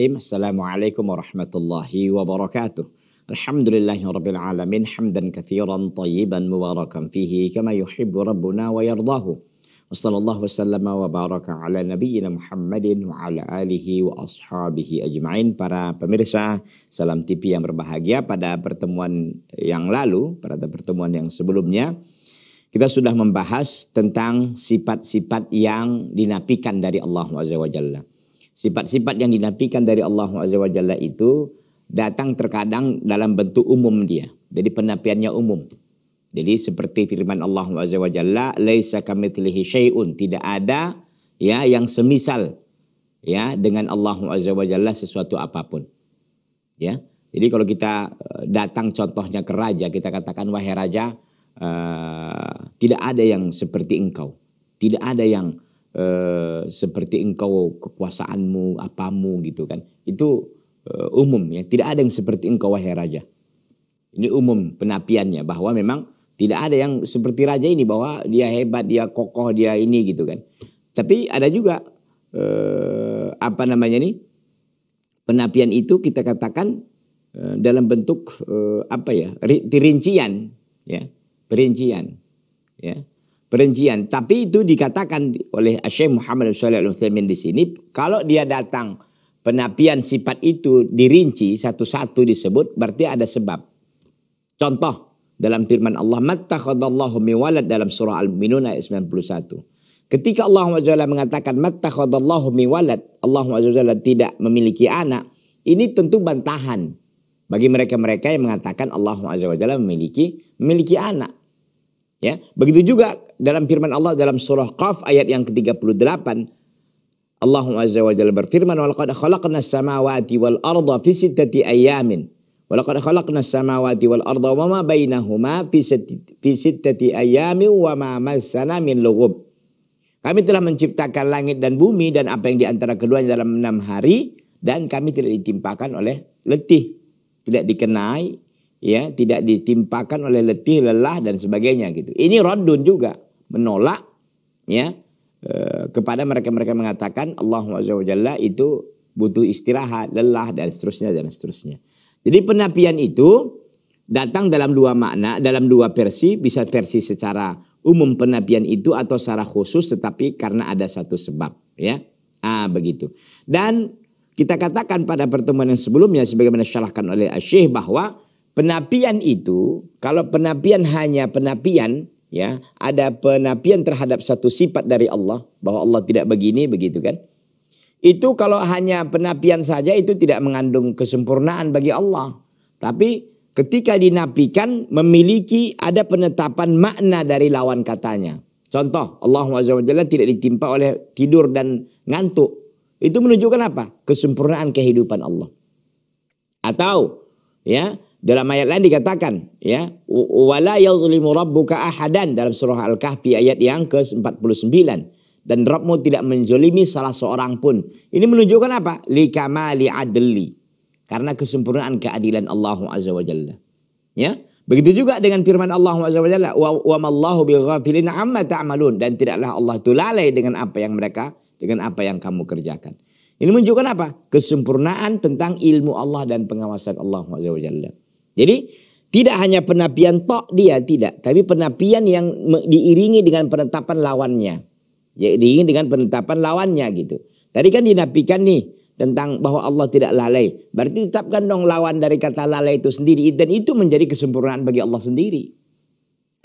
Bismillahirrahmanirrahim. Assalamualaikum warahmatullahi wabarakatuh. Alhamdulillahi rabbil alamin hamdan kathiran tayyiban mubarakan fihi kama yuhibbu rabbuna wa yardahu. Wassallallahu wasallama wa baraka ala nabiyyina Muhammadin wa ala alihi wa ashabihi ajma'in. Para pemirsa Salam TV yang berbahagia pada pertemuan yang lalu, pada pertemuan yang sebelumnya, kita sudah membahas tentang sifat-sifat yang dinafikan dari Allah Azza wa Jalla. Sifat-sifat yang dinafikan dari Allah Azza wa Jalla itu datang terkadang dalam bentuk umum dia. Jadi penafiannya umum. Jadi seperti firman Allah Azza wa Jalla, "Laisa kamitslihi syai'un." Tidak ada ya yang semisal ya dengan Allah Azza wa Jalla sesuatu apa pun. Ya. Jadi kalau kita eh, datang contohnya ke raja, kita katakan wahai raja, uh, tidak ada yang seperti engkau. Tidak ada yang uh, seperti engkau kekuasaanmu apamu gitu kan. Itu uh, umum ya. Tidak ada yang seperti engkau wahai raja. Ini umum penapiannya bahwa memang tidak ada yang seperti raja ini bahwa dia hebat dia kokoh dia ini gitu kan. Tapi ada juga uh, apa namanya nih penapian itu kita katakan uh, dalam bentuk uh, apa ya rincian ya perincian ya perincian. Tapi itu dikatakan oleh Syekh Muhammad Al di sini kalau dia datang penapian sifat itu dirinci satu-satu disebut berarti ada sebab. Contoh dalam firman Allah mattakhadallahu miwalad dalam surah Al-Mu'minun ayat 91. Ketika Allah SWT mengatakan mattakhadallahu miwalad, Allah SWT tidak memiliki anak, ini tentu bantahan bagi mereka-mereka yang mengatakan Allah SWT memiliki memiliki anak. Ya, begitu juga dalam firman Allah dalam surah Qaf ayat yang ke-38 Allah Azza wa Jalla berfirman walaqad khalaqnas samawati wal arda fi sittati ayamin walaqad khalaqnas samawati wal arda wa ma bainahuma fi sittati ayamin wa ma massana min lughub kami telah menciptakan langit dan bumi dan apa yang di antara keduanya dalam enam hari dan kami tidak ditimpakan oleh letih tidak dikenai ya tidak ditimpakan oleh letih lelah dan sebagainya gitu ini radun juga menolak ya eh, kepada mereka-mereka mengatakan Allah Jalla itu butuh istirahat, lelah dan seterusnya dan seterusnya. Jadi penapian itu datang dalam dua makna, dalam dua versi, bisa versi secara umum penapian itu atau secara khusus tetapi karena ada satu sebab ya. Ah begitu. Dan kita katakan pada pertemuan yang sebelumnya sebagaimana disyarahkan oleh Syekh bahwa penapian itu kalau penapian hanya penapian ya ada penapian terhadap satu sifat dari Allah bahwa Allah tidak begini begitu kan? Itu kalau hanya penapian saja itu tidak mengandung kesempurnaan bagi Allah. Tapi ketika dinapikan memiliki ada penetapan makna dari lawan katanya. Contoh Allah SWT tidak ditimpa oleh tidur dan ngantuk. Itu menunjukkan apa? Kesempurnaan kehidupan Allah. Atau ya dalam ayat lain dikatakan ya wala yazlimu rabbuka ahadan dalam surah Al-Kahfi ayat yang ke-49 dan Rabbmu tidak menzolimi salah seorang pun. Ini menunjukkan apa? Likamali adli. Karena kesempurnaan keadilan Allah Azza wa Jalla. Ya. Begitu juga dengan firman Allah Azza wa Jalla, "Wa mallahu bighafilin amma ta'malun" dan tidaklah Allah itu lalai dengan apa yang mereka dengan apa yang kamu kerjakan. Ini menunjukkan apa? Kesempurnaan tentang ilmu Allah dan pengawasan Allah Azza wa Jalla. Jadi tidak hanya penapian tok dia tidak, tapi penapian yang diiringi dengan penetapan lawannya. Ya, diiringi dengan penetapan lawannya gitu. Tadi kan dinapikan nih tentang bahwa Allah tidak lalai. Berarti tetapkan dong lawan dari kata lalai itu sendiri dan itu menjadi kesempurnaan bagi Allah sendiri.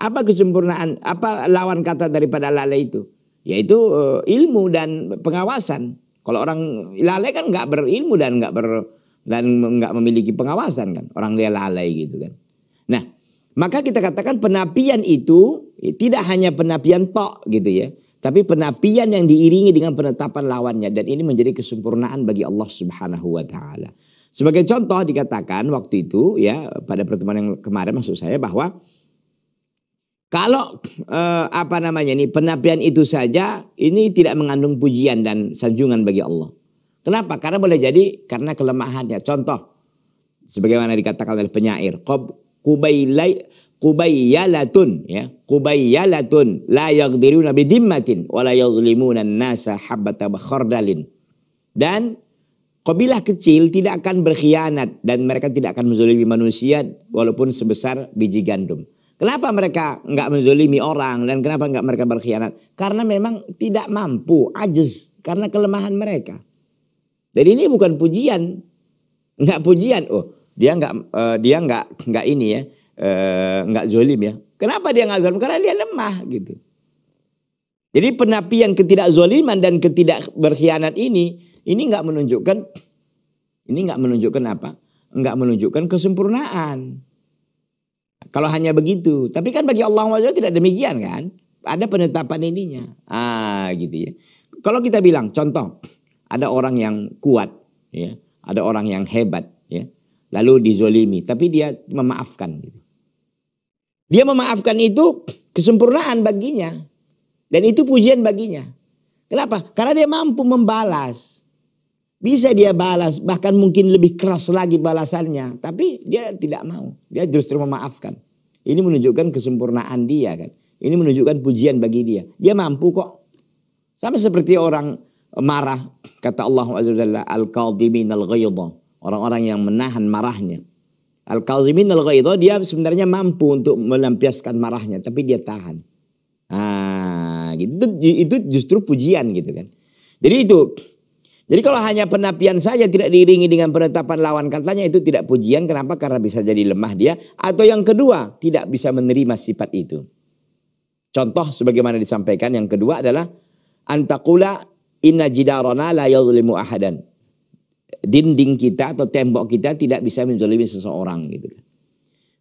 Apa kesempurnaan? Apa lawan kata daripada lalai itu? Yaitu uh, ilmu dan pengawasan. Kalau orang lalai kan nggak berilmu dan nggak ber dan nggak memiliki pengawasan kan orang dia lalai gitu kan nah maka kita katakan penapian itu tidak hanya penapian tok gitu ya tapi penapian yang diiringi dengan penetapan lawannya dan ini menjadi kesempurnaan bagi Allah Subhanahu wa taala. Sebagai contoh dikatakan waktu itu ya pada pertemuan yang kemarin maksud saya bahwa kalau eh, apa namanya ini penapian itu saja ini tidak mengandung pujian dan sanjungan bagi Allah. Kenapa? Karena boleh jadi karena kelemahannya. Contoh, sebagaimana dikatakan oleh penyair, kubailai kubayyalatun ya kubayyalatun la yaghdiruna bidimmatin wa la yuzlimuna nasa habbata khardalin dan Kabilah kecil tidak akan berkhianat dan mereka tidak akan menzolimi manusia walaupun sebesar biji gandum. Kenapa mereka nggak menzolimi orang dan kenapa nggak mereka berkhianat? Karena memang tidak mampu, ajaz karena kelemahan mereka. Jadi ini bukan pujian, nggak pujian. Oh dia nggak uh, dia nggak nggak ini ya, uh, nggak zolim ya. Kenapa dia nggak zolim? Karena dia lemah gitu. Jadi penapian ketidakzoliman dan ketidakberkhianat ini, ini nggak menunjukkan, ini nggak menunjukkan apa? Nggak menunjukkan kesempurnaan. Kalau hanya begitu, tapi kan bagi Allah SWT tidak demikian kan? Ada penetapan ininya. Ah gitu ya. Kalau kita bilang contoh, ada orang yang kuat, ya, ada orang yang hebat, ya, lalu dizolimi, tapi dia memaafkan gitu. Dia memaafkan itu kesempurnaan baginya. Dan itu pujian baginya. Kenapa? Karena dia mampu membalas. Bisa dia balas, bahkan mungkin lebih keras lagi balasannya. Tapi dia tidak mau. Dia justru memaafkan. Ini menunjukkan kesempurnaan dia kan. Ini menunjukkan pujian bagi dia. Dia mampu kok. Sama seperti orang marah. Kata Allah Azza Al-Qadimin al Orang-orang yang menahan marahnya. Al-Qazimin al dia sebenarnya mampu untuk melampiaskan marahnya. Tapi dia tahan. Ah, gitu. Itu, itu justru pujian gitu kan. Jadi itu. Jadi kalau hanya penapian saja tidak diiringi dengan penetapan lawan katanya itu tidak pujian. Kenapa? Karena bisa jadi lemah dia. Atau yang kedua, tidak bisa menerima sifat itu. Contoh sebagaimana disampaikan yang kedua adalah antakula inna jidarana la yadhlimu ahadan. Dinding kita atau tembok kita tidak bisa menzalimi seseorang gitu. Kan.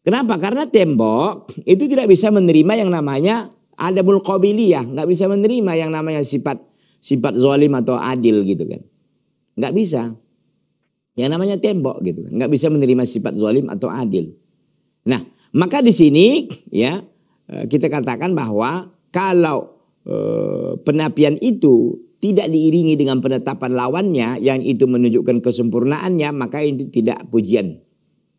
Kenapa? Karena tembok itu tidak bisa menerima yang namanya ada mulqabiliyah, nggak bisa menerima yang namanya sifat sifat zalim atau adil gitu kan. Nggak bisa. Yang namanya tembok gitu kan. Nggak bisa menerima sifat zalim atau adil. Nah, maka di sini ya eh, kita katakan bahwa kalau eh, penapian itu tidak diiringi dengan penetapan lawannya yang itu menunjukkan kesempurnaannya maka itu tidak pujian.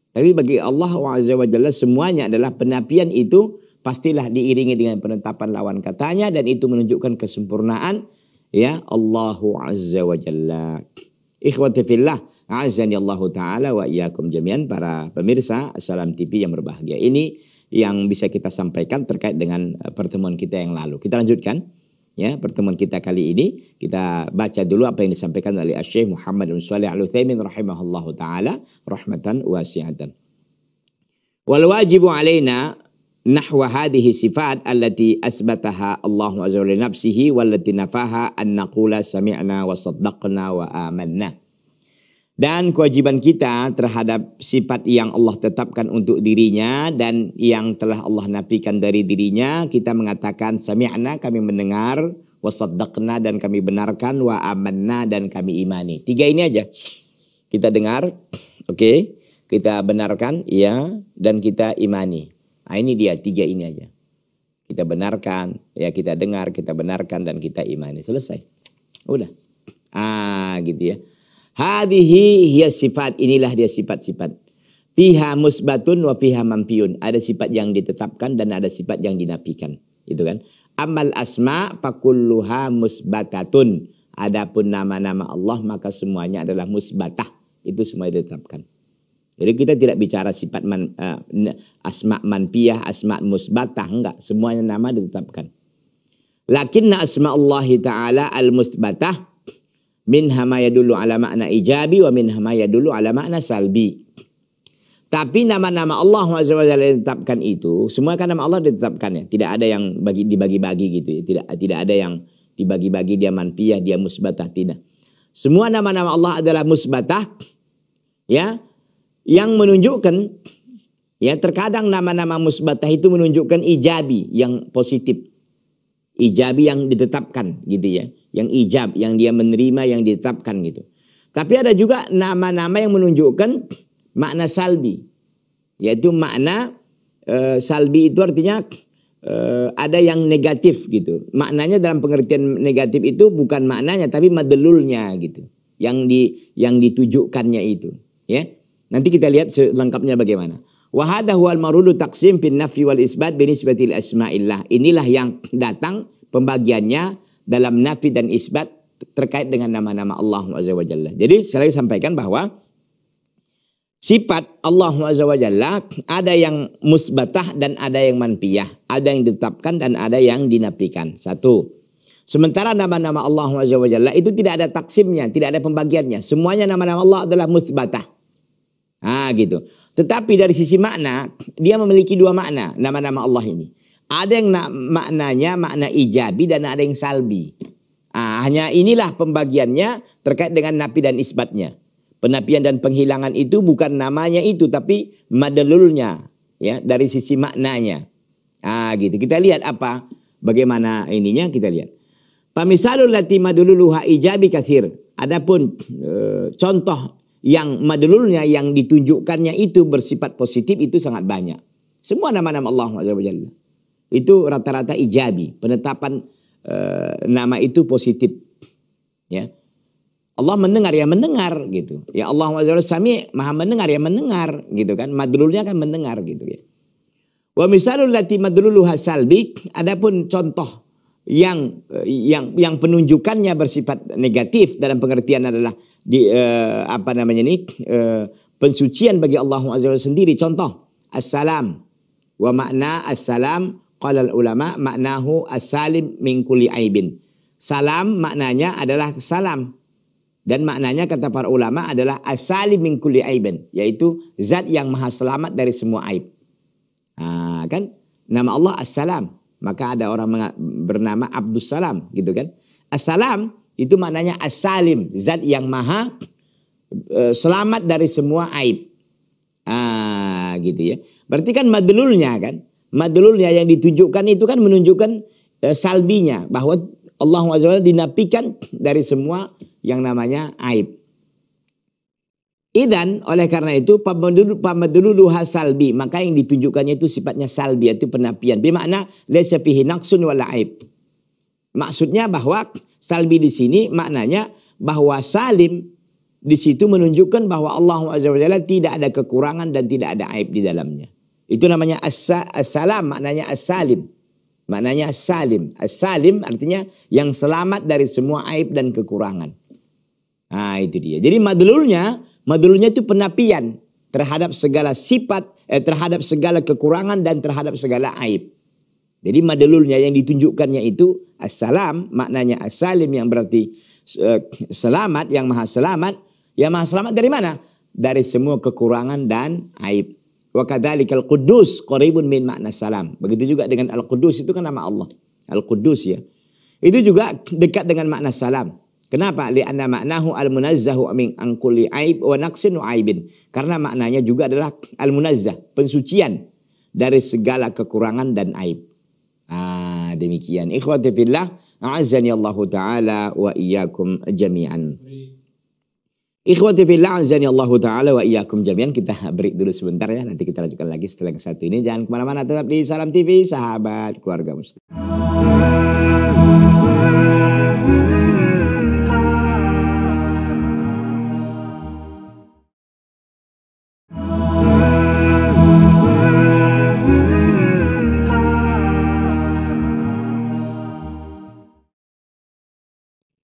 Tapi bagi Allah Azza semuanya adalah penapian itu pastilah diiringi dengan penetapan lawan katanya dan itu menunjukkan kesempurnaan ya Allahu azza wa jalla. Ikhwati fillah, azani Allah taala wa iyyakum jami'an para pemirsa Salam TV yang berbahagia. Ini yang bisa kita sampaikan terkait dengan eh, pertemuan kita yang lalu. Kita lanjutkan ya pertemuan kita kali ini kita baca dulu apa yang disampaikan oleh Syekh Muhammad bin Shalih Al Utsaimin rahimahullahu taala rahmatan wasi'atan. Wal wajibu alaina nahwa hadhihi sifat allati asbataha Allah azza wa nafsihi wallati nafaha an naqula sami'na wa saddaqna wa amanna. Dan kewajiban kita terhadap sifat yang Allah tetapkan untuk dirinya dan yang telah Allah nafikan dari dirinya, kita mengatakan sami'na kami mendengar, wa saddaqna dan kami benarkan, wa amanna dan kami imani. Tiga ini aja. Kita dengar, oke, okay, kita benarkan, ya, dan kita imani. Nah, ini dia tiga ini aja. Kita benarkan, ya kita dengar, kita benarkan dan kita imani. Selesai. Udah. Ah, gitu ya. Hadihi hiya sifat, inilah dia sifat-sifat. Fiha musbatun wa fiha mampiun. Ada sifat yang ditetapkan dan ada sifat yang dinafikan. Itu kan. Amal asma fakulluha musbatatun. Adapun nama-nama Allah maka semuanya adalah musbatah. Itu semua ditetapkan. Jadi kita tidak bicara sifat man, uh, asma manfiyah, asma musbatah, enggak. Semuanya nama ditetapkan. Lakinna asma Allah Ta'ala al-musbatah min ma yadullu ala makna ijabi wa min ma yadullu ala makna salbi. Tapi nama-nama Allah SWT ditetapkan itu, semua kan nama Allah ditetapkan ya. Tidak ada yang bagi dibagi-bagi gitu ya. Tidak tidak ada yang dibagi-bagi dia manfiyah, dia musbatah, tidak. Semua nama-nama Allah adalah musbatah ya yang menunjukkan ya terkadang nama-nama musbatah itu menunjukkan ijabi yang positif. Ijabi yang ditetapkan gitu ya. Yang ijab, yang dia menerima, yang ditetapkan gitu. Tapi ada juga nama-nama yang menunjukkan makna salbi. Yaitu makna e, salbi itu artinya e, ada yang negatif gitu. Maknanya dalam pengertian negatif itu bukan maknanya tapi madelulnya gitu. Yang di yang ditujukannya itu, ya. Nanti kita lihat lengkapnya bagaimana. Wahada huwal marudu taksim bin nafi wal isbat binisbatil asma'illah. Inilah yang datang pembagiannya dalam nafi dan isbat terkait dengan nama-nama Allah Azza wa Jalla. Jadi saya sampaikan bahwa sifat Allah Azza wa Jalla ada yang musbatah dan ada yang manfiyah, ada yang ditetapkan dan ada yang dinafikan. Satu. Sementara nama-nama Allah Azza wa Jalla itu tidak ada taksimnya, tidak ada pembagiannya. Semuanya nama-nama Allah adalah musbatah. Ah gitu. Tetapi dari sisi makna, dia memiliki dua makna nama-nama Allah ini. Ada yang maknanya makna ijabi dan ada yang salbi. Ah, hanya inilah pembagiannya terkait dengan napi dan isbatnya. Penapian dan penghilangan itu bukan namanya itu tapi madalulnya ya dari sisi maknanya. Ah gitu. Kita lihat apa bagaimana ininya kita lihat. Pamisalul lati madululuha ijabi kathir. Adapun e, contoh yang madululnya yang ditunjukkannya itu bersifat positif itu sangat banyak. Semua nama-nama Allah Jalla. Itu rata-rata ijabi. Penetapan e, nama itu positif. Ya. Allah mendengar ya mendengar gitu. Ya Allah Sami maha mendengar ya mendengar gitu kan. Madululnya kan mendengar gitu ya. Wa misalul lati madluluha salbi. Adapun contoh yang yang yang penunjukannya bersifat negatif dalam pengertian adalah di uh, apa namanya ini uh, pensucian bagi Allah Azza sendiri. Contoh assalam. Wa makna assalam qala ulama maknahu assalim min kulli aibin. Salam maknanya adalah salam. Dan maknanya kata para ulama adalah asalim min kulli aibin yaitu zat yang maha selamat dari semua aib. Ha, kan? Nama Allah assalam. Maka ada orang bernama Abdus Salam gitu kan. Assalam itu maknanya asalim, zat yang maha e, selamat dari semua aib. Ah, gitu ya. Berarti kan madlulnya kan, madlulnya yang ditunjukkan itu kan menunjukkan e, salbinya bahwa Allah SWT dinapikan dari semua yang namanya aib. Idan oleh karena itu pamadulu salbi maka yang ditunjukkannya itu sifatnya salbi itu penapian. Bermakna laisa fihi naqsun wala aib. Maksudnya bahwa salbi di sini maknanya bahwa salim di situ menunjukkan bahwa Allah SWT tidak ada kekurangan dan tidak ada aib di dalamnya. Itu namanya as-salam maknanya as-salim. Maknanya as-salim. As-salim artinya yang selamat dari semua aib dan kekurangan. Nah itu dia. Jadi madlulnya Madulnya itu penapian terhadap segala sifat, eh, terhadap segala kekurangan dan terhadap segala aib. Jadi madalulnya yang ditunjukkannya itu assalam, maknanya assalim yang berarti uh, selamat, yang maha selamat. Yang maha selamat dari mana? Dari semua kekurangan dan aib. Wa kadzalikal quddus qaribun min makna salam. Begitu juga dengan al-quddus itu kan nama Allah. Al-quddus ya. Itu juga dekat dengan makna salam. Kenapa? Lianna maknahu al-munazzahu min angkuli aib wa naqsin wa aibin. Karena maknanya juga adalah al-munazzah, pensucian dari segala kekurangan dan aib. Ah, demikian. Ikhwati fillah, a'azzani Allah taala wa iyyakum jami'an. Ikhwati fillah, a'azzani Allah taala wa iyyakum jami'an. Kita break dulu sebentar ya, nanti kita lanjutkan lagi setelah yang satu ini. Jangan ke mana-mana, tetap di Salam TV, sahabat keluarga muslim.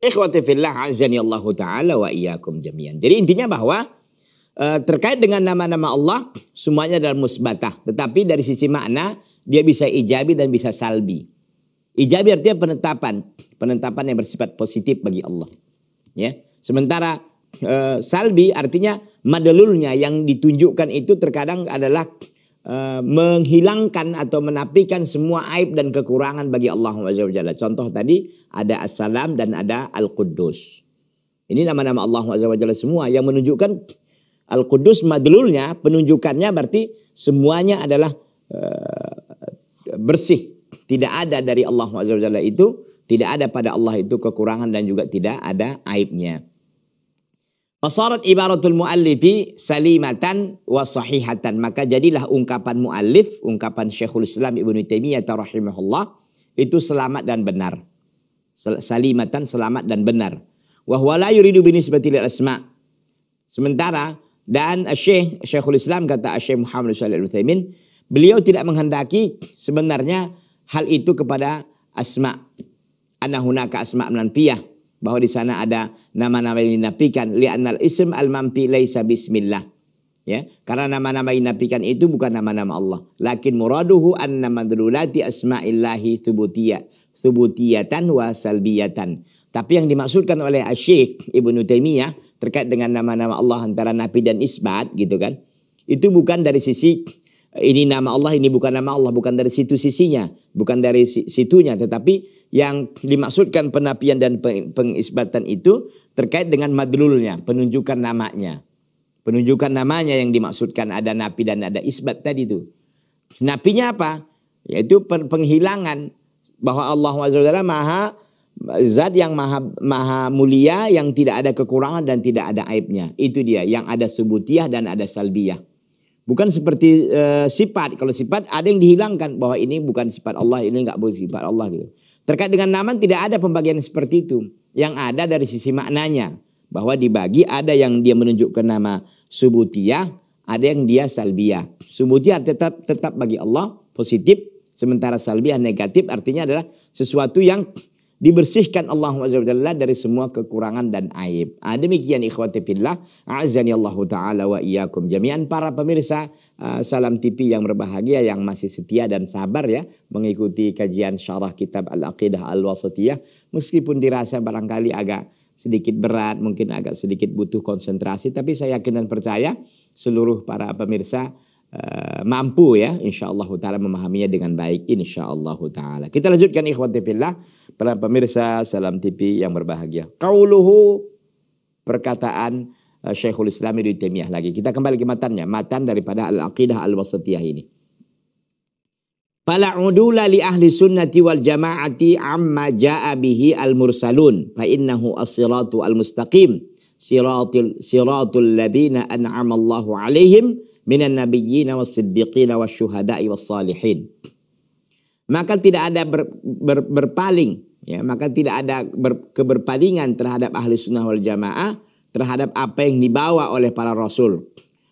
Ikhwati fillah azani Allah taala wa iyyakum jami'an. Jadi intinya bahwa uh, terkait dengan nama-nama Allah semuanya adalah musbatah, tetapi dari sisi makna dia bisa ijabi dan bisa salbi. Ijabi artinya penetapan, penetapan yang bersifat positif bagi Allah. Ya. Sementara uh, salbi artinya madalulnya yang ditunjukkan itu terkadang adalah Uh, menghilangkan atau menapikan semua aib dan kekurangan bagi Allah SWT. Contoh tadi ada As-Salam dan ada Al-Quddus. Ini nama-nama Allah SWT semua yang menunjukkan Al-Quddus madlulnya penunjukannya berarti semuanya adalah uh, bersih. Tidak ada dari Allah SWT itu, tidak ada pada Allah itu kekurangan dan juga tidak ada aibnya. Fasarat ibaratul muallifi salimatan wa sahihatan. Maka jadilah ungkapan muallif, ungkapan Syekhul Islam Ibnu Taimiyah rahimahullah itu selamat dan benar. Salimatan selamat dan benar. Wa huwa la yuridu binisbati lil asma. Sementara dan Syekh Syekhul Islam kata Syekh Muhammad Shalih Al-Utsaimin, beliau tidak menghendaki sebenarnya hal itu kepada asma. Ana hunaka asma manfiyah bahwa di sana ada nama-nama yang dinafikan li'annal ism al-mampi laisa bismillah. Ya karena nama-nama yang dinafikan itu bukan nama-nama Allah. Lakin muraduhu anna madlulati asma'illahi thubutiyah thubutiyatan wa salbiyatan. Tapi yang dimaksudkan oleh Syekh Ibnu Taimiyah terkait dengan nama-nama Allah antara nafi dan isbat gitu kan itu bukan dari sisi ini nama Allah, ini bukan nama Allah, bukan dari situ sisinya, bukan dari situnya, tetapi yang dimaksudkan penapian dan pengisbatan itu terkait dengan madlulnya, penunjukan namanya. Penunjukan namanya yang dimaksudkan ada napi dan ada isbat tadi itu. Napinya apa? Yaitu penghilangan bahwa Allah SWT maha zat yang maha, maha mulia yang tidak ada kekurangan dan tidak ada aibnya. Itu dia yang ada subutiyah dan ada salbiyah. Bukan seperti uh, sifat. Kalau sifat ada yang dihilangkan bahwa ini bukan sifat Allah, ini enggak boleh sifat Allah gitu. Terkait dengan nama tidak ada pembagian seperti itu. Yang ada dari sisi maknanya bahwa dibagi ada yang dia menunjukkan nama subutiyah, ada yang dia salbiyah. Subutiyah tetap tetap bagi Allah positif, sementara salbiyah negatif artinya adalah sesuatu yang dibersihkan Allah SWT dari semua kekurangan dan aib. Ah, demikian ikhwati fillah, azani Allah taala wa iyyakum jami'an. Para pemirsa uh, Salam TV yang berbahagia yang masih setia dan sabar ya mengikuti kajian syarah kitab Al-Aqidah Al-Wasatiyah. Meskipun dirasa barangkali agak sedikit berat, mungkin agak sedikit butuh konsentrasi tapi saya yakin dan percaya seluruh para pemirsa uh, mampu ya insyaallah taala memahaminya dengan baik insyaallah taala. Kita lanjutkan ikhwati fillah para pemirsa Salam TV yang berbahagia. Qauluhu perkataan uh, Syekhul Islam Ibnu Taimiyah lagi. Kita kembali ke matannya, matan daripada Al-Aqidah Al-Wasatiyah ini. Fala udula li ahli sunnati wal jama'ati amma ja'a bihi al-mursalun fa innahu as-siratu al-mustaqim siratul siratul ladina an'ama Allahu alaihim minan nabiyyin was siddiqin was syuhada'i was salihin. Maka tidak ada ber, ber, berpaling ya, maka tidak ada ber, keberpalingan terhadap ahli sunnah wal jamaah terhadap apa yang dibawa oleh para rasul.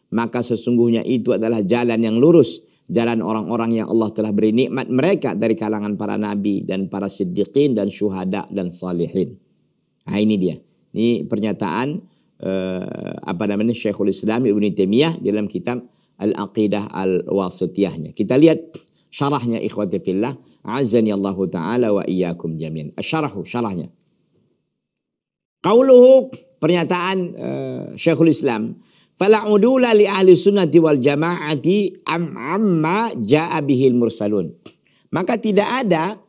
Maka sesungguhnya itu adalah jalan yang lurus, jalan orang-orang yang Allah telah beri nikmat mereka dari kalangan para nabi dan para siddiqin dan syuhada dan salihin. Nah ini dia. Ini pernyataan uh, apa namanya Syekhul Islam Ibnu Taimiyah dalam kitab Al-Aqidah Al-Wasitiyahnya. Kita lihat syarahnya ikhwati fillah azani Allah taala wa iyyakum jami'an. Asyarahu syarahnya. Qauluhu pernyataan uh, Syekhul Islam fala udula li ahli sunnati wal jamaati am amma jaa bihil mursalun. Maka tidak ada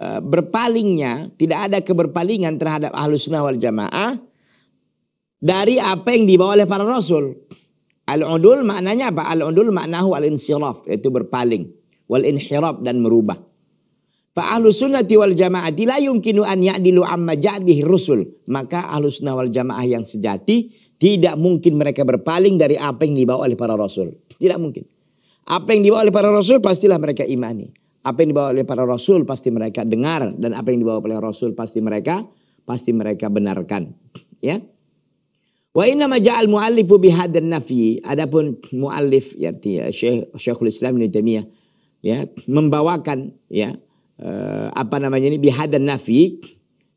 berpalingnya, tidak ada keberpalingan terhadap ahli sunnah wal jamaah dari apa yang dibawa oleh para rasul. Al-udul maknanya apa? Al-udul maknahu al-insiraf, yaitu berpaling. Wal inhirab dan merubah. Fa ahlu sunnati wal jama'ati la yumkinu an ya'dilu amma ja'bihi rusul. Maka ahlu sunnah wal jamaah yang sejati tidak mungkin mereka berpaling dari apa yang dibawa oleh para rasul. Tidak mungkin. Apa yang dibawa oleh para rasul pastilah mereka imani. Apa yang dibawa oleh para rasul pasti mereka dengar dan apa yang dibawa oleh rasul pasti mereka pasti mereka benarkan. Ya. Wa inna ma ja'al muallifu bihadan nafi. Adapun muallif ya Syekh Syekhul Islam Ibnu Taimiyah ya membawakan ya uh, apa namanya ini bihadan nafi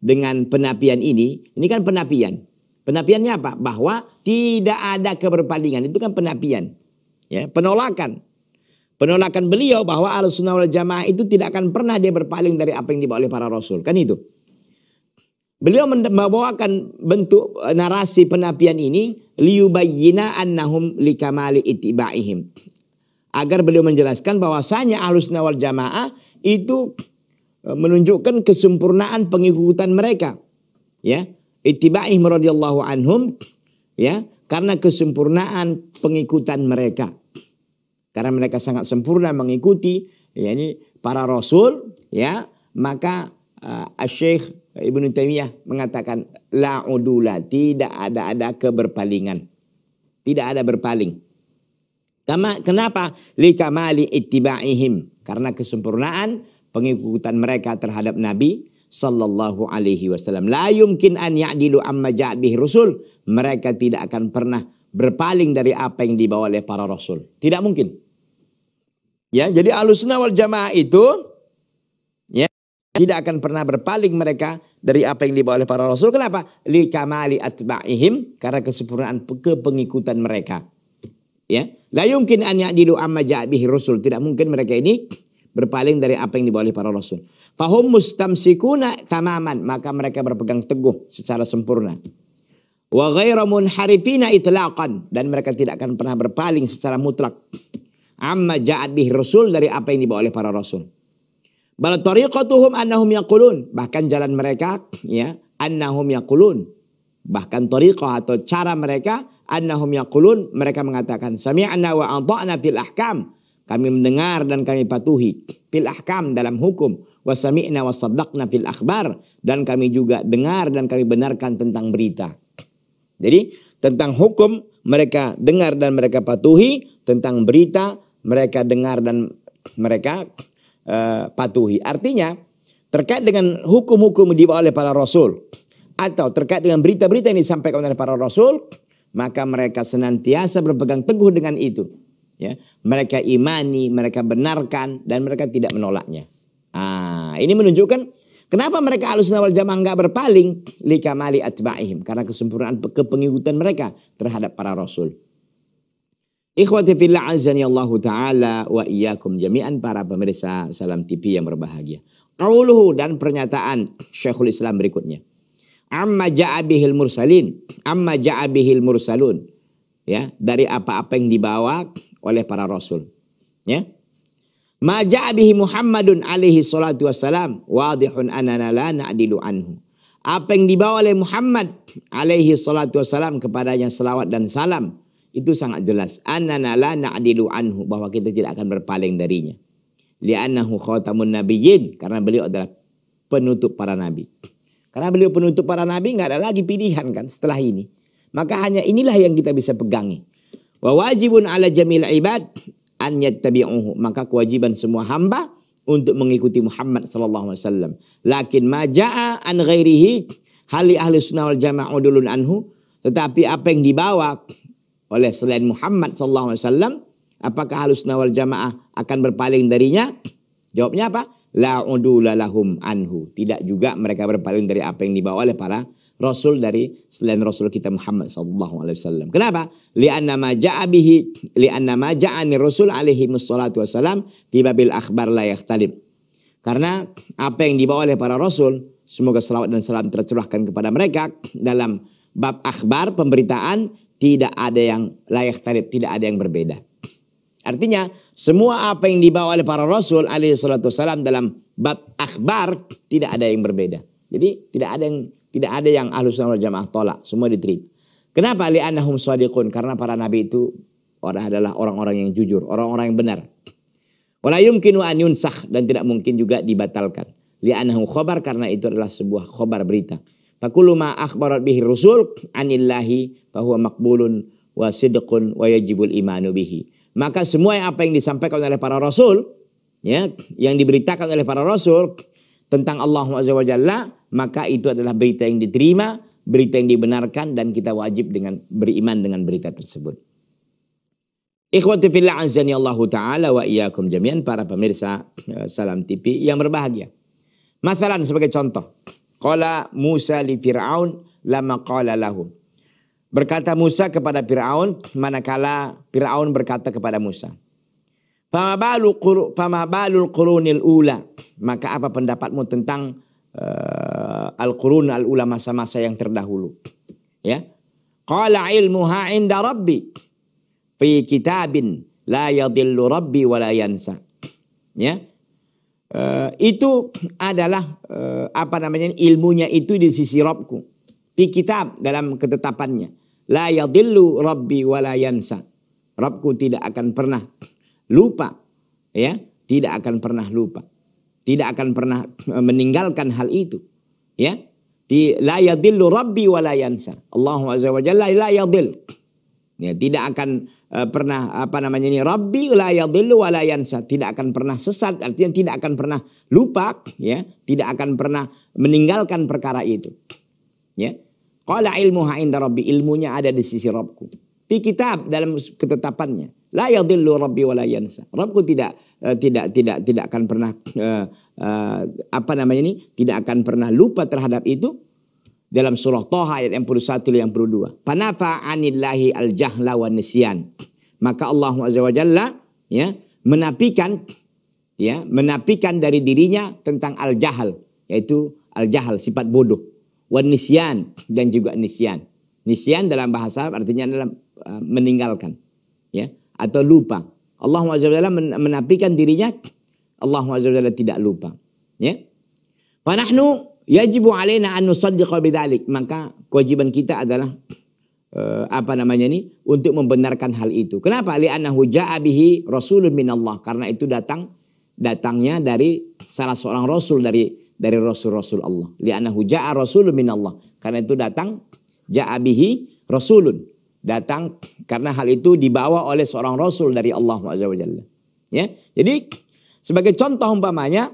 dengan penapian ini. Ini kan penapian. Penapiannya apa? Bahwa tidak ada keberpalingan. Itu kan penapian. Ya, penolakan. Penolakan beliau bahwa al-sunnah wal jamaah itu tidak akan pernah dia berpaling dari apa yang dibawa oleh para rasul. Kan itu. Beliau membawakan bentuk eh, narasi penapian ini liyubayyina annahum likamali itiba'ihim. Agar beliau menjelaskan bahwasanya Ahlus wal Jamaah itu eh, menunjukkan kesempurnaan pengikutan mereka. Ya, ittiba'ihim radhiyallahu anhum ya, karena kesempurnaan pengikutan mereka. Karena mereka sangat sempurna mengikuti ya ini para rasul ya, maka uh, Syekh Ibnu Taimiyah mengatakan la udula, tidak ada ada keberpalingan. Tidak ada berpaling. Kama, kenapa? Li kamali ittiba'ihim. Karena kesempurnaan pengikutan mereka terhadap Nabi sallallahu alaihi wasallam. La yumkin an ya'dilu amma ja'bihi rusul. Mereka tidak akan pernah berpaling dari apa yang dibawa oleh para rasul. Tidak mungkin. Ya, jadi Ahlussunnah wal Jamaah itu tidak akan pernah berpaling mereka dari apa yang dibawa oleh para rasul. Kenapa? Li kamali atba'ihim karena kesempurnaan kepengikutan mereka. Ya, la yumkin an ya'dilu amma ja'a bihi rasul. Tidak mungkin mereka ini berpaling dari apa yang dibawa oleh para rasul. Fahum mustamsikuna tamaman, maka mereka berpegang teguh secara sempurna. Wa ghairu munharifina itlaqan dan mereka tidak akan pernah berpaling secara mutlak. Amma ja'at bihi rasul dari apa yang dibawa oleh para rasul. Bal tariqatuhum annahum yaqulun. Bahkan jalan mereka ya annahum yaqulun. Bahkan tariqah atau cara mereka annahum yaqulun mereka mengatakan sami'na wa ata'na fil ahkam. Kami mendengar dan kami patuhi fil ahkam dalam hukum wa sami'na wa saddaqna fil akhbar dan kami juga dengar dan kami benarkan tentang berita. Jadi tentang hukum mereka dengar dan mereka patuhi, tentang berita mereka dengar dan mereka uh, patuhi. Artinya terkait dengan hukum-hukum dibawa oleh para rasul atau terkait dengan berita-berita yang disampaikan oleh para rasul, maka mereka senantiasa berpegang teguh dengan itu. Ya, mereka imani, mereka benarkan dan mereka tidak menolaknya. Ah, ini menunjukkan kenapa mereka halus wal jamaah enggak berpaling likamali atba'ihim karena kesempurnaan kepengikutan mereka terhadap para rasul. Ikhwati fillah azani Allah Ta'ala wa iyyakum jami'an para pemirsa Salam TV yang berbahagia. Qauluhu dan pernyataan Syekhul Islam berikutnya. Amma ja'a bihil mursalin. Amma ja'a bihil mursalun. Ya, dari apa-apa yang dibawa oleh para rasul. Ya. Ma ja'a bihi Muhammadun alaihi salatu wassalam wadihun anana la na'dilu anhu. Apa yang dibawa oleh Muhammad alaihi salatu wassalam kepadanya salawat dan salam itu sangat jelas. Annana la na'dilu anhu bahwa kita tidak akan berpaling darinya. Li'annahu khatamun nabiyyin karena beliau adalah penutup para nabi. Karena beliau penutup para nabi nggak ada lagi pilihan kan setelah ini. Maka hanya inilah yang kita bisa pegangi. Wa wajibun ala jamil ibad an yattabi'uhu. Maka kewajiban semua hamba untuk mengikuti Muhammad sallallahu alaihi wasallam. Lakin ma ja'a an ghairihi hali ahli sunnah wal jamaah udulun anhu. Tetapi apa yang dibawa oleh selain Muhammad sallallahu alaihi wasallam, apakah halus nawal jamaah akan berpaling darinya? Jawabnya apa? La lahum anhu. Tidak juga mereka berpaling dari apa yang dibawa oleh para rasul dari selain rasul kita Muhammad sallallahu alaihi wasallam. Kenapa? Li'anna ma ja'a bihi li'anna ma ja'ani rasul alaihi wassalatu wassalam fi babil akhbar la yakhtalib. Karena apa yang dibawa oleh para rasul, semoga salawat dan salam tercurahkan kepada mereka dalam bab akhbar pemberitaan tidak ada yang layak tarif, tidak ada yang berbeda. Artinya semua apa yang dibawa oleh para rasul alaihi salatu wasalam dalam bab akhbar tidak ada yang berbeda. Jadi tidak ada yang tidak ada yang ahlus sunnah jamaah tolak, semua diterima. Kenapa? Li'annahum shadiqun karena para nabi itu orang adalah orang-orang yang jujur, orang-orang yang benar. Wala yumkinu an yunsakh dan tidak mungkin juga dibatalkan. Li'annahu khabar karena itu adalah sebuah khabar berita. Fakulu ma akhbarat bihi rusul anillahi fahuwa makbulun wa sidqun wa yajibul imanu bihi. Maka semua yang apa yang disampaikan oleh para rasul, ya, yang diberitakan oleh para rasul tentang Allah Jalla, maka itu adalah berita yang diterima, berita yang dibenarkan dan kita wajib dengan beriman dengan berita tersebut. Ikhwati fillah azani Allah taala wa iyyakum jami'an para pemirsa eh, Salam TV yang berbahagia. Masalan sebagai contoh, Qala Musa li Fir'aun lama qala lahu. Berkata Musa kepada Fir'aun manakala Fir'aun berkata kepada Musa. Fama balul qurunil ula. Maka apa pendapatmu tentang uh, al-qurun al-ula masa-masa yang terdahulu? Ya. Qala ilmuha inda rabbi fi kitabin la yadillu rabbi wa la yansa. Ya. Uh, itu adalah uh, apa namanya ilmunya itu di sisi Robku di kitab dalam ketetapannya. La yadillu rabbi wa la yansa. Robku tidak akan pernah lupa ya. Tidak akan pernah lupa. Tidak akan pernah eh, meninggalkan hal itu ya. Di la yadillu rabbi wa la yansa. Allah azza wa jalla la yadil. Ya tidak akan Eh, pernah apa namanya ini Rabbi la yadhillu wa la yansa tidak akan pernah sesat artinya tidak akan pernah lupa ya tidak akan pernah meninggalkan perkara itu ya qala ilmuha inda rabbi ilmunya ada di sisi Rabbku Fi kitab dalam ketetapannya. La yadhillu rabbi wa la yansa. Rabbku tidak uh, tidak tidak tidak akan pernah uh, apa namanya ini? Tidak akan pernah lupa terhadap itu dalam surah Toha ayat 41 yang 42. Panafa anillahi al-jahla wa nisyan. Maka Allah Azza wa Jalla ya menafikan ya menafikan dari dirinya tentang al-jahal yaitu al-jahal sifat bodoh wan nisyan dan juga nisyan. Nisyan dalam bahasa Arab artinya adalah uh, meninggalkan ya atau lupa. Allah SWT menafikan dirinya Allah SWT tidak lupa ya. Fanahnu yajibu alaina an nusaddiqa bidzalik maka kewajiban kita adalah uh, apa namanya ini untuk membenarkan hal itu. Kenapa? Li'annahu ja'a bihi rasulun minallah karena itu datang datangnya dari salah seorang rasul dari dari rasul-rasul Allah. Li'annahu ja'a rasulun minallah karena itu datang ja'a bihi rasulun datang karena hal itu dibawa oleh seorang rasul dari Allah Subhanahu Ya. Jadi sebagai contoh umpamanya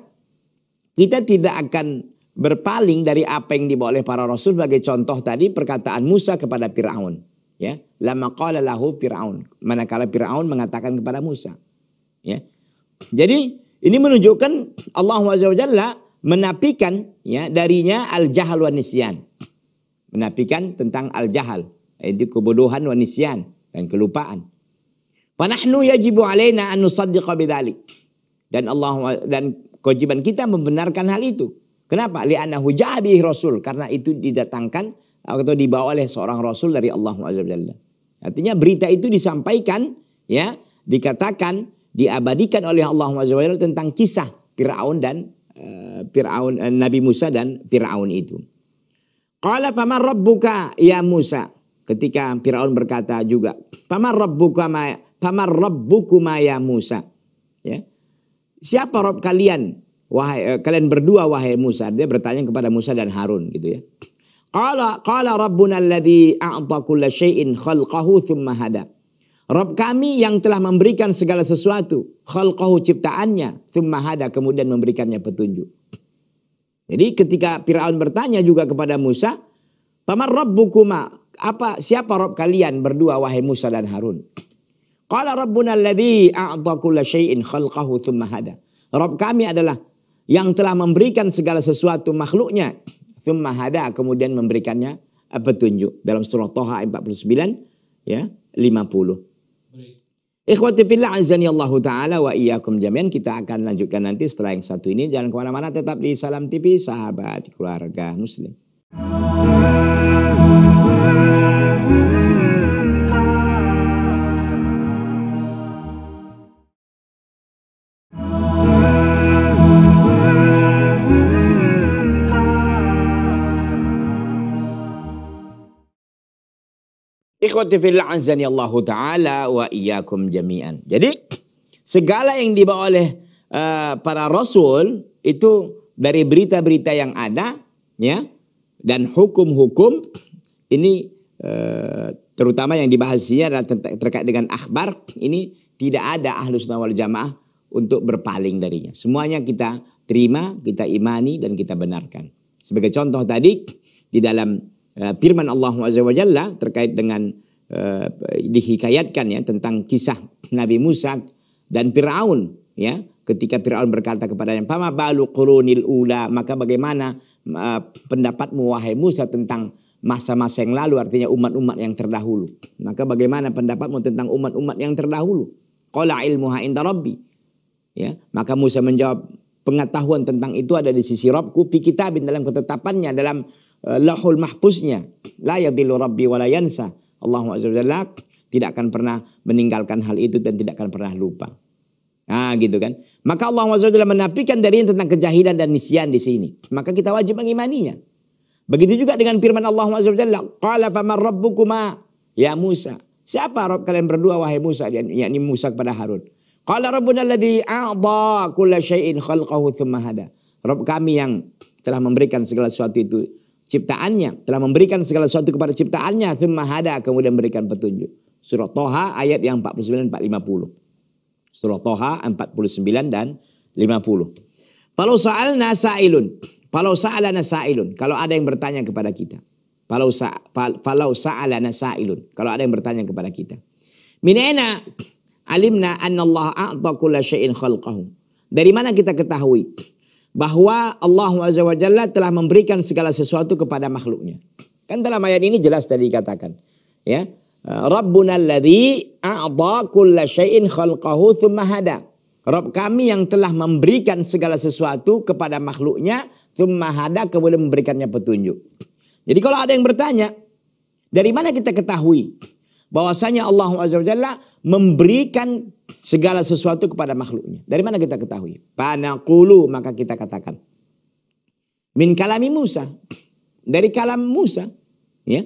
kita tidak akan berpaling dari apa yang dibawa oleh para rasul sebagai contoh tadi perkataan Musa kepada Firaun ya lama qala lahu Firaun manakala Firaun mengatakan kepada Musa ya jadi ini menunjukkan Allah Subhanahu menafikan ya darinya al jahal wa nisyan menafikan tentang al jahal itu kebodohan wa nisyan dan kelupaan. Panahnu yajibu alaina an nusaddiqa bidzalik. Dan Allah dan kewajiban kita membenarkan hal itu. Kenapa? Li'annahu jadi rasul karena itu didatangkan atau dibawa oleh seorang rasul dari Allah Subhanahu Artinya berita itu disampaikan ya, dikatakan, diabadikan oleh Allah Subhanahu tentang kisah Firaun dan uh, Firaun uh, Nabi Musa dan Firaun itu. Qala faman rabbuka ya Musa? Ketika Firaun berkata juga, "Paman rabbuka ma paman rabbukuma ya Musa?" Ya. Siapa Rob kalian? Wahai eh, kalian berdua wahai Musa. Dia bertanya kepada Musa dan Harun gitu ya. Qala qala rabbuna alladhi a'ta kulla syai'in khalqahu thumma hada. Rob kami yang telah memberikan segala sesuatu, khalqahu ciptaannya, thumma hada kemudian memberikannya petunjuk. Jadi ketika Firaun bertanya juga kepada Musa, "Paman rabbukuma?" apa siapa Rob kalian berdua wahai Musa dan Harun? Qala Rabbuna alladhi a'ta kulla syai'in khalqahu thumma hada. Rob kami adalah yang telah memberikan segala sesuatu makhluknya thumma hada kemudian memberikannya petunjuk dalam surah Toha 49 ya 50. Ikhwati fillah azani Allah taala wa iyyakum jami'an kita akan lanjutkan nanti setelah yang satu ini jangan ke mana mana tetap di Salam TV sahabat keluarga muslim. Ikhwati azani Allah taala wa iyyakum jami'an. Jadi segala yang dibawa oleh uh, para rasul itu dari berita-berita yang ada ya dan hukum-hukum ini uh, terutama yang dibahas sini adalah terkait dengan akhbar ini tidak ada ahlus wal jamaah untuk berpaling darinya. Semuanya kita terima, kita imani dan kita benarkan. Sebagai contoh tadi di dalam firman Allah Azza wa Jalla terkait dengan uh, dihikayatkan ya tentang kisah Nabi Musa dan Firaun ya. Ketika Firaun berkata kepadanya pama balu qurunil ula? Maka bagaimana uh, pendapatmu wahai Musa tentang masa-masa yang lalu artinya umat-umat yang terdahulu. Maka bagaimana pendapatmu tentang umat-umat yang terdahulu? Qala ilmuha inda rabbi. Ya maka Musa menjawab pengetahuan tentang itu ada di sisi Rabbku fi kitabin dalam ketetapannya dalam Eh, lahul mahfuznya. La yadillu rabbi wa la yansa. Allah SWT tidak akan pernah meninggalkan hal itu dan tidak akan pernah lupa. Nah gitu kan. Maka Allah SWT menafikan dari tentang kejahilan dan nisyan di sini. Maka kita wajib mengimaninya. Begitu juga dengan firman Allah SWT. Qala faman rabbukuma ya Musa. Siapa Rabb kalian berdua wahai Musa? yakni Musa kepada Harun. Qala rabbuna alladhi a'da kulla syai'in khalqahu thumma hada. Rabb kami yang telah memberikan segala sesuatu itu ciptaannya, telah memberikan segala sesuatu kepada ciptaannya, thumma hada, kemudian memberikan petunjuk. Surah Toha ayat yang 49 450. Surah Toha 49 dan 50. Kalau sa'al nasailun, kalau sa'ala nasailun, kalau ada yang bertanya kepada kita. Falau sa falau sa'alana sa'ilun. Kalau ada yang bertanya kepada kita. Minena alimna anna Allah a'ta kulla syai'in khalqahu. Dari mana kita ketahui bahwa Allah Azza wa Jalla telah memberikan segala sesuatu kepada makhluknya. Kan dalam ayat ini jelas tadi dikatakan. Ya. Rabbuna alladhi a'ta kulla syai'in khalqahu thumma hada. Rabb kami yang telah memberikan segala sesuatu kepada makhluknya thumma hada kemudian memberikannya petunjuk. Jadi kalau ada yang bertanya, dari mana kita ketahui bahwasanya Allah Azza wa memberikan segala sesuatu kepada makhluknya. Dari mana kita ketahui? Panaqulu maka kita katakan. Min kalami Musa. Dari kalam Musa. Ya.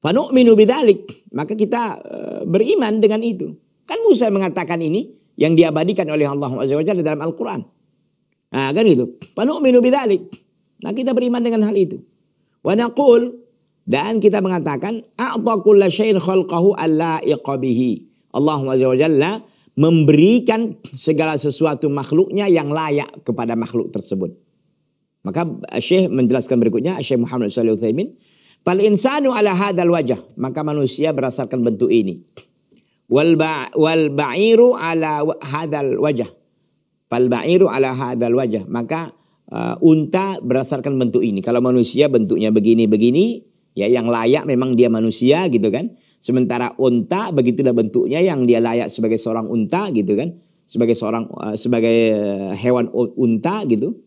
Fanu'minu bidzalik. Maka kita uh, beriman dengan itu. Kan Musa mengatakan ini yang diabadikan oleh Allah Azza wa dalam Al-Quran. Nah kan itu. Fanu'minu bidzalik. Nah kita beriman dengan hal itu. Wa naqul dan kita mengatakan. Allah Azza memberikan segala sesuatu makhluknya yang layak kepada makhluk tersebut. Maka Syekh menjelaskan berikutnya, Syekh Muhammad Salih Uthaymin. Fal insanu ala hadal wajah. Maka manusia berdasarkan bentuk ini. Wal, ba wal ba'iru ala hadal wajah. Fal ba'iru ala hadal wajah. Maka uh, unta berdasarkan bentuk ini. Kalau manusia bentuknya begini-begini, ya yang layak memang dia manusia gitu kan. Sementara unta begitulah bentuknya yang dia layak sebagai seorang unta gitu kan. Sebagai seorang uh, sebagai uh, hewan unta gitu.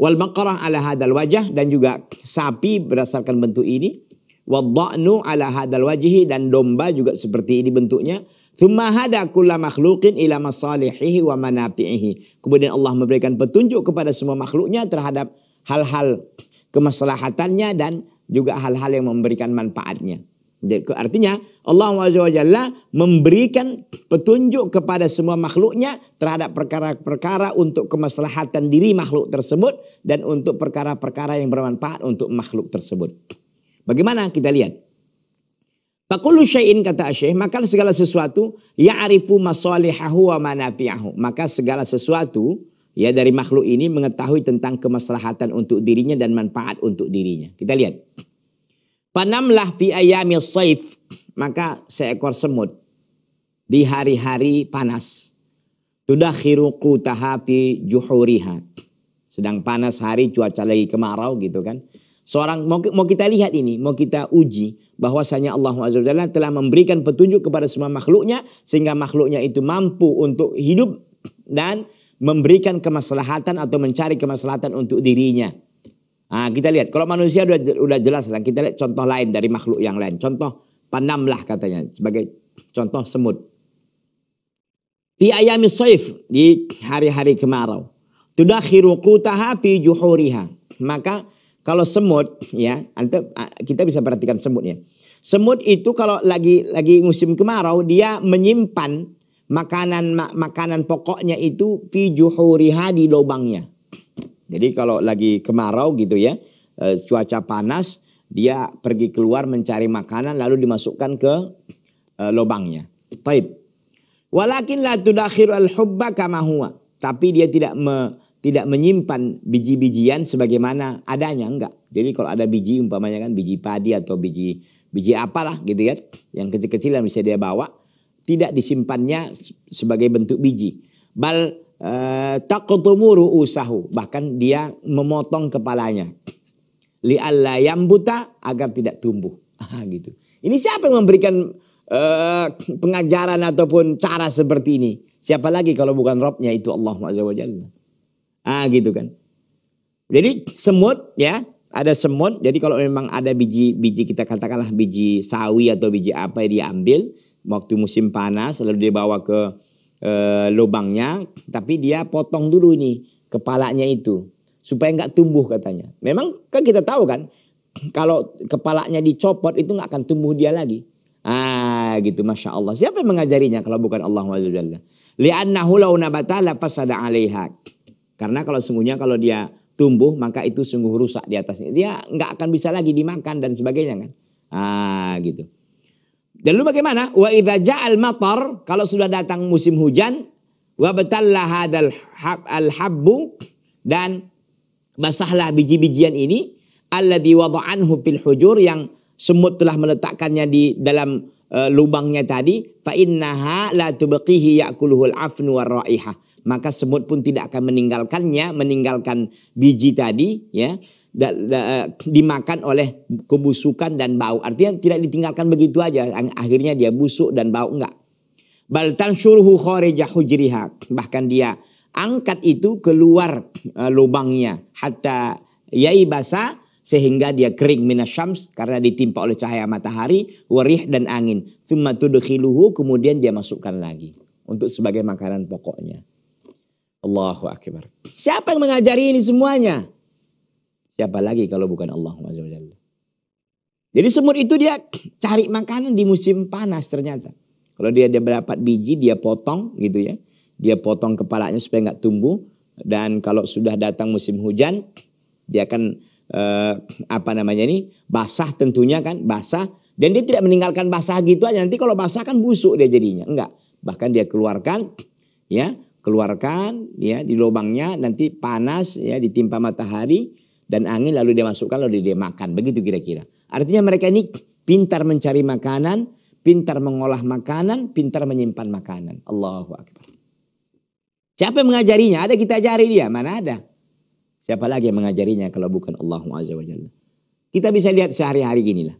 Wal baqarah ala hadal wajah dan juga sapi berdasarkan bentuk ini. Wadda'nu ala hadal wajhi dan domba juga seperti ini bentuknya. Thumma hada kulla makhluqin ila masalihihi wa manafi'ihi. Kemudian Allah memberikan petunjuk kepada semua makhluknya terhadap hal-hal kemaslahatannya dan juga hal-hal yang memberikan manfaatnya. Jadi, artinya Allah Jalla memberikan petunjuk kepada semua makhluknya terhadap perkara-perkara untuk kemaslahatan diri makhluk tersebut dan untuk perkara-perkara yang bermanfaat untuk makhluk tersebut. Bagaimana kita lihat? Fakulu syai'in kata Syekh, maka segala sesuatu ya'rifu masalihahu wa manafi'ahu. Maka segala sesuatu ya dari makhluk ini mengetahui tentang kemaslahatan untuk dirinya dan manfaat untuk dirinya. Kita lihat. Panamlah fi ayami saif. Maka seekor semut di hari-hari panas. Tudakhiru qutaha fi juhuriha. Sedang panas hari cuaca lagi kemarau gitu kan. Seorang mau, kita lihat ini, mau kita uji bahwasanya Allah Azza telah memberikan petunjuk kepada semua makhluknya sehingga makhluknya itu mampu untuk hidup dan memberikan kemaslahatan atau mencari kemaslahatan untuk dirinya. Nah, kita lihat kalau manusia udah udah jelas lah. Kita lihat contoh lain dari makhluk yang lain. Contoh panamlah katanya sebagai contoh semut. Di ayami saif di hari-hari kemarau. Tudakhiru qutaha fi juhuriha. Maka kalau semut ya, kita bisa perhatikan semutnya. Semut itu kalau lagi lagi musim kemarau dia menyimpan makanan makanan pokoknya itu fi juhuriha di lubangnya. Jadi kalau lagi kemarau gitu ya, eh, cuaca panas, dia pergi keluar mencari makanan lalu dimasukkan ke uh, lubangnya. Taib. Walakin la tudakhir al-hubba kama huwa. Tapi dia tidak me, tidak menyimpan biji-bijian sebagaimana adanya enggak. Jadi kalau ada biji umpamanya kan biji padi atau biji biji apalah gitu ya yang kecil-kecil yang bisa dia bawa tidak disimpannya sebagai bentuk biji. Bal uh, taqtumuru usahu bahkan dia memotong kepalanya. Li alla yambuta agar tidak tumbuh. Ah, gitu. Ini siapa yang memberikan uh, pengajaran ataupun cara seperti ini? Siapa lagi kalau bukan Robnya itu Allah Azza. Ah gitu kan. Jadi semut ya, ada semut. Jadi kalau memang ada biji-biji kita katakanlah biji sawi atau biji apa yang diambil waktu musim panas lalu dia bawa ke e, lubangnya, tapi dia potong dulu nih kepalanya itu supaya nggak tumbuh katanya. Memang kan kita tahu kan kalau kepalanya dicopot itu nggak akan tumbuh dia lagi. Ah gitu Masya Allah. Siapa yang mengajarinya kalau bukan Allah fasada 'alaiha. Karena kalau sungguhnya kalau dia tumbuh maka itu sungguh rusak di atasnya. Dia nggak akan bisa lagi dimakan dan sebagainya kan. Ah gitu. Dan lalu bagaimana? Wa idza ja'al matar kalau sudah datang musim hujan wa batalla hadzal al habbu dan basahlah biji-bijian ini alladhi wada'anhu fil hujur yang semut telah meletakkannya di dalam uh, lubangnya tadi fa innaha la tubqihi ya'kuluhu al-afnu war raihah maka semut pun tidak akan meninggalkannya meninggalkan biji tadi ya da, dimakan oleh kebusukan dan bau artinya tidak ditinggalkan begitu aja akhirnya dia busuk dan bau enggak bal tansyuruhu kharija hujriha bahkan dia angkat itu keluar uh, lubangnya hatta yai basa sehingga dia kering minasyams karena ditimpa oleh cahaya matahari, warih dan angin. Thumma kemudian dia masukkan lagi untuk sebagai makanan pokoknya. Allahu akbar. Siapa yang mengajari ini semuanya? Siapa lagi kalau bukan Allah Subhanahu Jadi semut itu dia cari makanan di musim panas ternyata. Kalau dia dia mendapat biji dia potong gitu ya. Dia potong kepalanya supaya nggak tumbuh. Dan kalau sudah datang musim hujan dia akan eh, apa namanya ini basah tentunya kan basah. Dan dia tidak meninggalkan basah gitu aja. Nanti kalau basah kan busuk dia jadinya. Enggak. Bahkan dia keluarkan ya keluarkan ya di lubangnya. Nanti panas ya ditimpa matahari dan angin lalu dia masukkan lalu dia makan begitu kira-kira artinya mereka ini pintar mencari makanan pintar mengolah makanan pintar menyimpan makanan Allahu akbar siapa yang mengajarinya ada kita ajari dia mana ada Siapa lagi yang mengajarinya kalau bukan Allah Azza. Kita bisa lihat sehari-hari gini lah.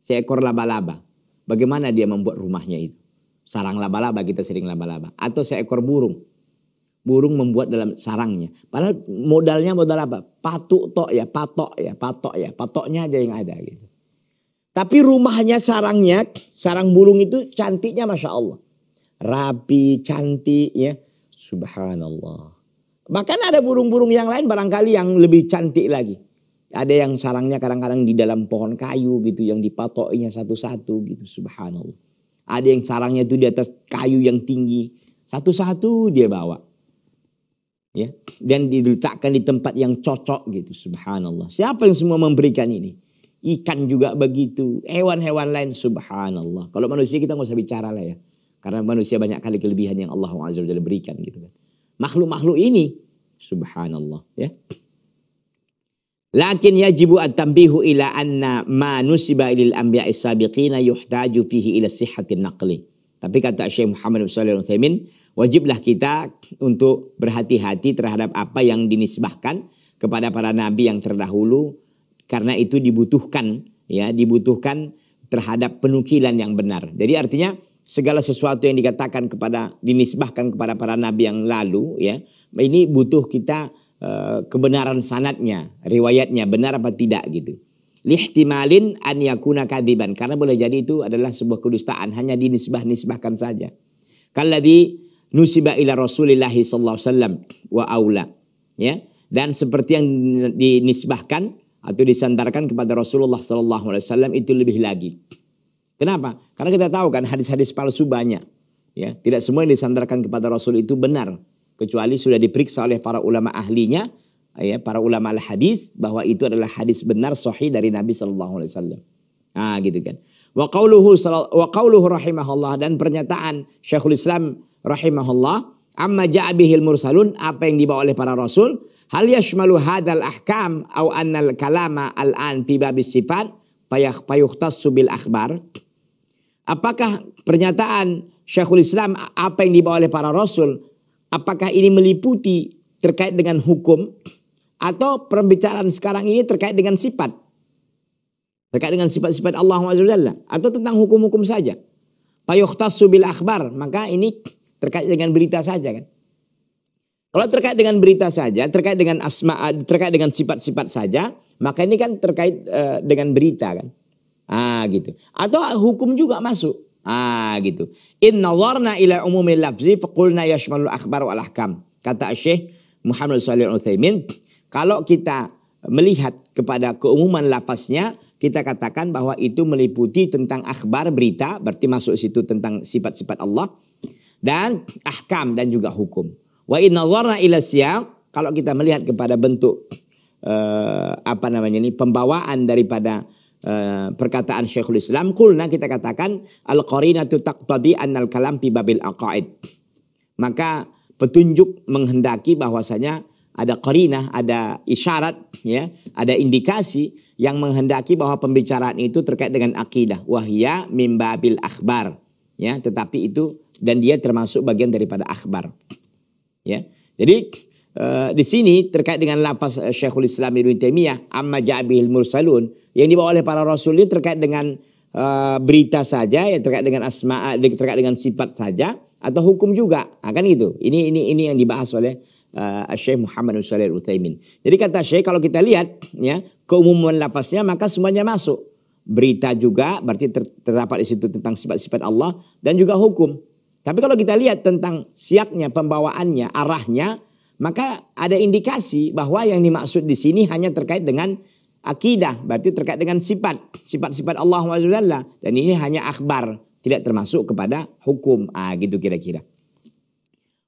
Seekor laba-laba. Bagaimana dia membuat rumahnya itu. Sarang laba-laba kita sering laba-laba. Atau seekor burung. Burung membuat dalam sarangnya. Padahal modalnya modal apa? Patuk tok ya, patok ya, patok ya. Patoknya aja yang ada gitu. Tapi rumahnya sarangnya, sarang burung itu cantiknya Masya Allah. Rapi, cantik ya. Subhanallah. Bahkan ada burung-burung yang lain barangkali yang lebih cantik lagi. Ada yang sarangnya kadang-kadang di dalam pohon kayu gitu yang dipatoknya satu-satu gitu subhanallah. Ada yang sarangnya itu di atas kayu yang tinggi. Satu-satu dia bawa. Ya, dan diletakkan di tempat yang cocok gitu subhanallah. Siapa yang semua memberikan ini? Ikan juga begitu, hewan-hewan lain subhanallah. Kalau manusia kita nggak usah bicara lah ya. Karena manusia banyak kali kelebihan yang Allah Azza berikan gitu kan makhluk-makhluk ini. Subhanallah ya. Lakin yajibu at-tanbihu ila anna ma nusiba ilil anbiya'i sabiqina yuhtaju fihi ila sihhatin naqli. Tapi kata Syekh Muhammad bin Shalih Al-Utsaimin, wajiblah kita untuk berhati-hati terhadap apa yang dinisbahkan kepada para nabi yang terdahulu karena itu dibutuhkan ya, dibutuhkan terhadap penukilan yang benar. Jadi artinya segala sesuatu yang dikatakan kepada dinisbahkan kepada para nabi yang lalu ya ini butuh kita uh, kebenaran sanatnya riwayatnya benar apa tidak gitu lihtimalin an yakuna kadiban. Karena boleh jadi itu adalah sebuah kedustaan. Hanya dinisbah-nisbahkan saja. Kalladzi nusiba ila Rasulillah sallallahu alaihi wasallam wa aula. Ya. Dan seperti yang dinisbahkan atau disandarkan kepada Rasulullah sallallahu alaihi wasallam itu lebih lagi. Kenapa? Karena kita tahu kan hadis-hadis palsu banyak. Ya, tidak semua yang disandarkan kepada Rasul itu benar, kecuali sudah diperiksa oleh para ulama ahlinya, ya, para ulama al-hadis bahwa itu adalah hadis benar sahih dari Nabi sallallahu alaihi wasallam. Ah, gitu kan. Wa qauluhu wa qauluhu rahimahullah dan pernyataan Syekhul Islam rahimahullah amma ja'a bihil mursalun apa yang dibawa oleh para rasul hal yashmalu hadzal ahkam au annal kalama al-an fi babis sifat payuhtassu bil akhbar Apakah pernyataan Syekhul Islam apa yang dibawa oleh para rasul apakah ini meliputi terkait dengan hukum atau pembicaraan sekarang ini terkait dengan sifat terkait dengan sifat-sifat Allah Subhanahu atau tentang hukum-hukum saja. Fayukhtassu bil akhbar, maka ini terkait dengan berita saja kan. Kalau terkait dengan berita saja, terkait dengan asma, terkait dengan sifat-sifat saja, maka ini kan terkait uh, dengan berita kan. Ah gitu. Atau hukum juga masuk. Ah gitu. In nazarna ila umumil lafzi faqulna yashmalul akhbar wal ahkam. Kata Syekh Muhammad Shalih Al-Utsaimin, kalau kita melihat kepada keumuman lafaznya, kita katakan bahwa itu meliputi tentang akhbar berita, berarti masuk situ tentang sifat-sifat Allah dan ahkam dan juga hukum. Wa in nazarna ila siyaq, kalau kita melihat kepada bentuk uh, apa namanya ini pembawaan daripada Eh, perkataan Syekhul Islam kulna kita katakan al qarinatu taqtadi annal kalam fi babil aqaid maka petunjuk menghendaki bahwasanya ada qarinah, ada isyarat, ya, ada indikasi yang menghendaki bahwa pembicaraan itu terkait dengan akidah. Wahya mimbabil akhbar, ya, tetapi itu dan dia termasuk bagian daripada akhbar. Ya. Jadi uh, di sini terkait dengan lafaz uh, Syekhul Islam Ibnu Taimiyah amma ja'bihil mursalun yang dibawa oleh para rasul ini terkait dengan uh, berita saja ya terkait dengan asma terkait dengan sifat saja atau hukum juga. Akan nah, itu. Ini ini ini yang dibahas oleh uh, Syekh Muhammad bin Shalih Utsaimin. Jadi kata Syekh kalau kita lihat ya keumuman lafaznya maka semuanya masuk. Berita juga berarti ter terdapat di situ tentang sifat-sifat Allah dan juga hukum. Tapi kalau kita lihat tentang siaknya, pembawaannya, arahnya, maka ada indikasi bahwa yang dimaksud di sini hanya terkait dengan akidah, berarti terkait dengan sifat, sifat-sifat Allah SWT. Dan ini hanya akhbar, tidak termasuk kepada hukum. Ah, gitu kira-kira.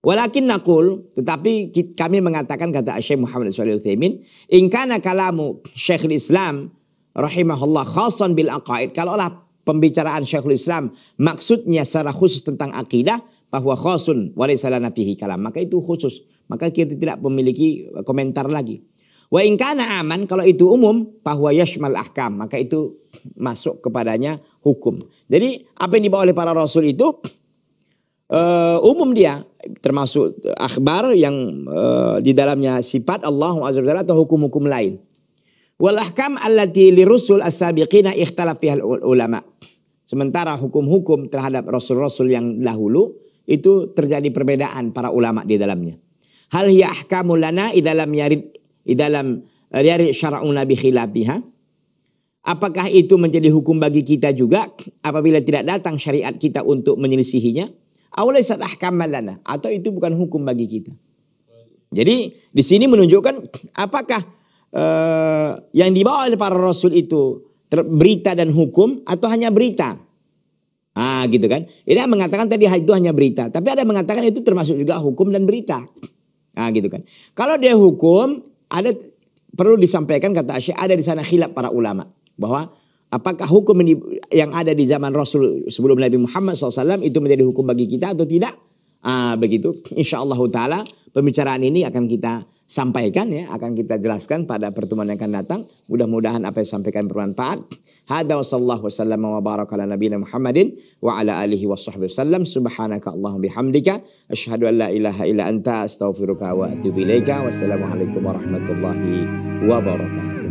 Walakin nakul, tetapi kami mengatakan kata Syekh Muhammad SAW, Utsaimin, in kana kalamu Syekhul Islam rahimahullah khasan bil aqaid, kalaulah pembicaraan Syekhul Islam maksudnya secara khusus tentang akidah bahwa khasun walaysa lana fihi kalam, maka itu khusus, maka kita tidak memiliki komentar lagi. Wa in kana aman kalau itu umum bahwa yashmal ahkam, maka itu masuk kepadanya hukum. Jadi apa yang dibawa oleh para rasul itu uh, umum dia termasuk akhbar yang uh, di dalamnya sifat Allah SWT atau hukum-hukum lain. Wal ahkam allati lirusul as-sabiqina ikhtalaf fiha ulama. Sementara hukum-hukum terhadap rasul-rasul yang dahulu itu terjadi perbedaan para ulama di dalamnya. Hal hiya ahkamul lana idalam yarid idalam yarid syara'una bi khilafiha. Apakah itu menjadi hukum bagi kita juga apabila tidak datang syariat kita untuk menyelisihinya? Ahkaman lana atau itu bukan hukum bagi kita. Jadi di sini menunjukkan apakah uh, yang dibawa oleh para rasul itu berita dan hukum atau hanya berita. Ah gitu kan. Ini mengatakan tadi itu hanya berita, tapi ada yang mengatakan itu termasuk juga hukum dan berita. Ah gitu kan. Kalau dia hukum ada perlu disampaikan kata Asyik ada di sana khilaf para ulama bahwa apakah hukum yang ada di zaman Rasul sebelum Nabi Muhammad SAW itu menjadi hukum bagi kita atau tidak? Ah, begitu. Insya Allah Taala pembicaraan ini akan kita sampaikan ya, akan kita jelaskan pada pertemuan yang akan datang. Mudah-mudahan apa yang disampaikan bermanfaat. Hada wa sallallahu wasallam wa baraka ala nabiyina Muhammadin wa ala alihi wa sahbihi wasallam. Subhanaka Allahumma bihamdika asyhadu an la ilaha illa anta astaghfiruka wa atubu ilaika. Wassalamualaikum warahmatullahi wabarakatuh.